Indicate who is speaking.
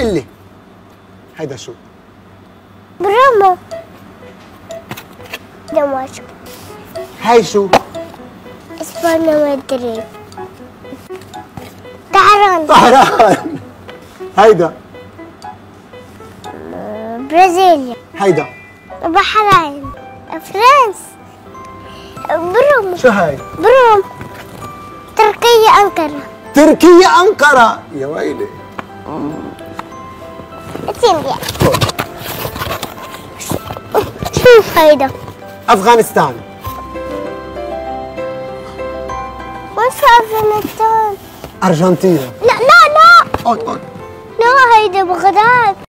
Speaker 1: اللي؟ هيدا شو؟
Speaker 2: برافو دمشق
Speaker 1: هاي شو؟
Speaker 2: اسبانيا مدريد طهران.
Speaker 1: طهران. هيدا.
Speaker 2: برازيليا.
Speaker 1: هيدا.
Speaker 2: بحرين. فرنسا بروم.
Speaker 1: شو هاي؟
Speaker 2: بروم. تركيا أنقرة.
Speaker 1: تركيا أنقرة. يا ويلي.
Speaker 2: شوف هيدا وين في أفغانستان؟
Speaker 1: أرجنتين
Speaker 2: لا لا لا لا هيدا بغداد.